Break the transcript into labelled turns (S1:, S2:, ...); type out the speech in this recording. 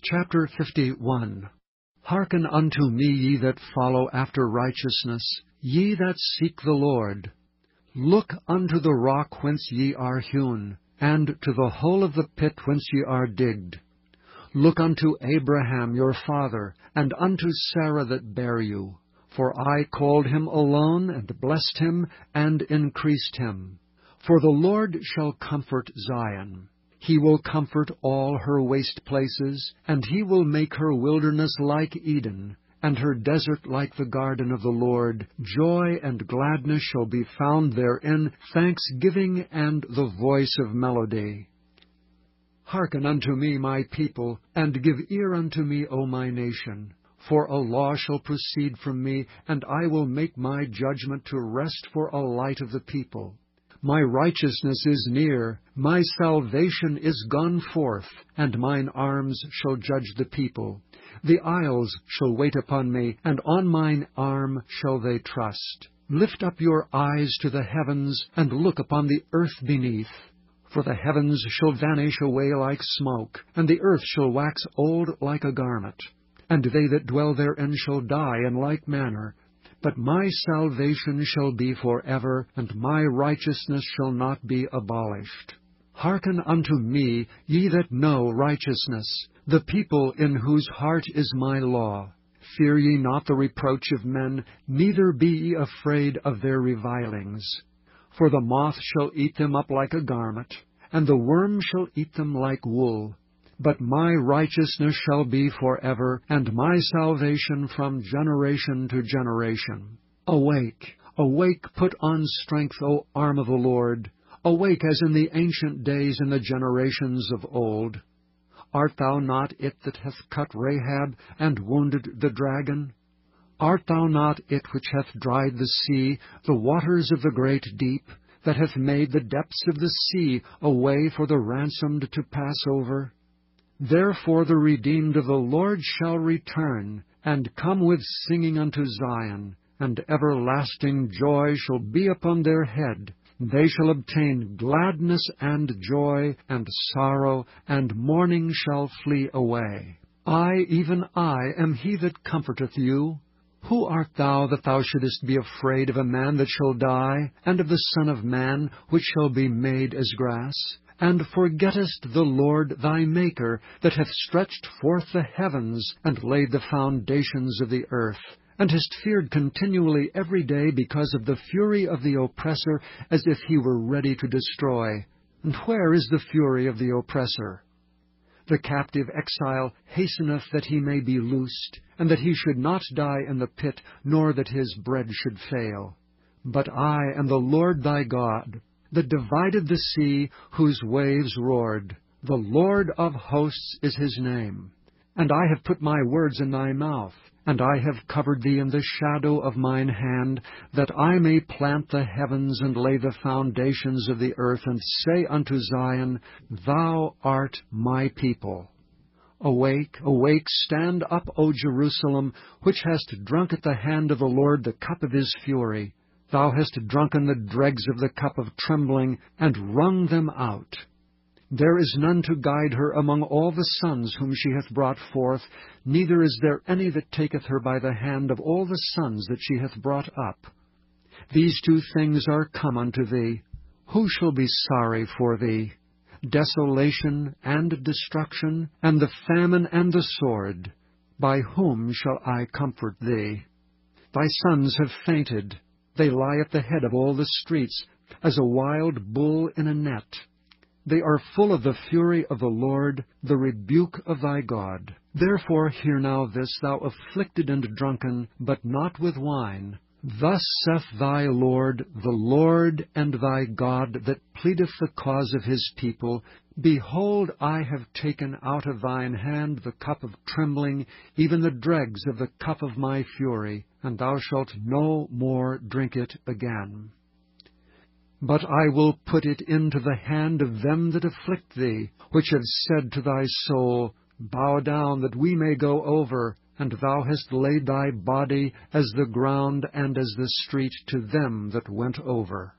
S1: Chapter 51 Hearken unto me, ye that follow after righteousness, ye that seek the Lord. Look unto the rock whence ye are hewn, and to the hole of the pit whence ye are digged. Look unto Abraham your father, and unto Sarah that bare you. For I called him alone, and blessed him, and increased him. For the Lord shall comfort Zion. He will comfort all her waste places, and he will make her wilderness like Eden, and her desert like the garden of the Lord. Joy and gladness shall be found therein, thanksgiving and the voice of melody. Hearken unto me, my people, and give ear unto me, O my nation. For a law shall proceed from me, and I will make my judgment to rest for a light of the people. My righteousness is near, my salvation is gone forth, and mine arms shall judge the people. The isles shall wait upon me, and on mine arm shall they trust. Lift up your eyes to the heavens, and look upon the earth beneath. For the heavens shall vanish away like smoke, and the earth shall wax old like a garment. And they that dwell therein shall die in like manner, but my salvation shall be for ever, and my righteousness shall not be abolished. Hearken unto me, ye that know righteousness, the people in whose heart is my law. Fear ye not the reproach of men, neither be ye afraid of their revilings. For the moth shall eat them up like a garment, and the worm shall eat them like wool. But my righteousness shall be for ever, and my salvation from generation to generation. Awake, awake, put on strength, O arm of the Lord. Awake as in the ancient days in the generations of old. Art thou not it that hath cut Rahab, and wounded the dragon? Art thou not it which hath dried the sea, the waters of the great deep, that hath made the depths of the sea a way for the ransomed to pass over? Therefore the redeemed of the Lord shall return, and come with singing unto Zion, and everlasting joy shall be upon their head. They shall obtain gladness and joy, and sorrow and mourning shall flee away. I, even I, am he that comforteth you. Who art thou that thou shouldest be afraid of a man that shall die, and of the Son of Man, which shall be made as grass? And forgettest the Lord thy Maker, that hath stretched forth the heavens, and laid the foundations of the earth, and hast feared continually every day because of the fury of the oppressor, as if he were ready to destroy. And where is the fury of the oppressor? The captive exile hasteneth that he may be loosed, and that he should not die in the pit, nor that his bread should fail. But I am the Lord thy God, that divided the sea, whose waves roared. The Lord of hosts is his name. And I have put my words in thy mouth, and I have covered thee in the shadow of mine hand, that I may plant the heavens and lay the foundations of the earth, and say unto Zion, Thou art my people. Awake, awake, stand up, O Jerusalem, which hast drunk at the hand of the Lord the cup of his fury. Thou hast drunken the dregs of the cup of trembling, and wrung them out. There is none to guide her among all the sons whom she hath brought forth, neither is there any that taketh her by the hand of all the sons that she hath brought up. These two things are come unto thee. Who shall be sorry for thee? Desolation and destruction, and the famine and the sword. By whom shall I comfort thee? Thy sons have fainted. They lie at the head of all the streets, as a wild bull in a net. They are full of the fury of the Lord, the rebuke of thy God. Therefore hear now this, thou afflicted and drunken, but not with wine. Thus saith thy Lord, the Lord and thy God, that pleadeth the cause of his people, Behold, I have taken out of thine hand the cup of trembling, even the dregs of the cup of my fury, and thou shalt no more drink it again. But I will put it into the hand of them that afflict thee, which have said to thy soul, Bow down, that we may go over, and thou hast laid thy body as the ground and as the street to them that went over.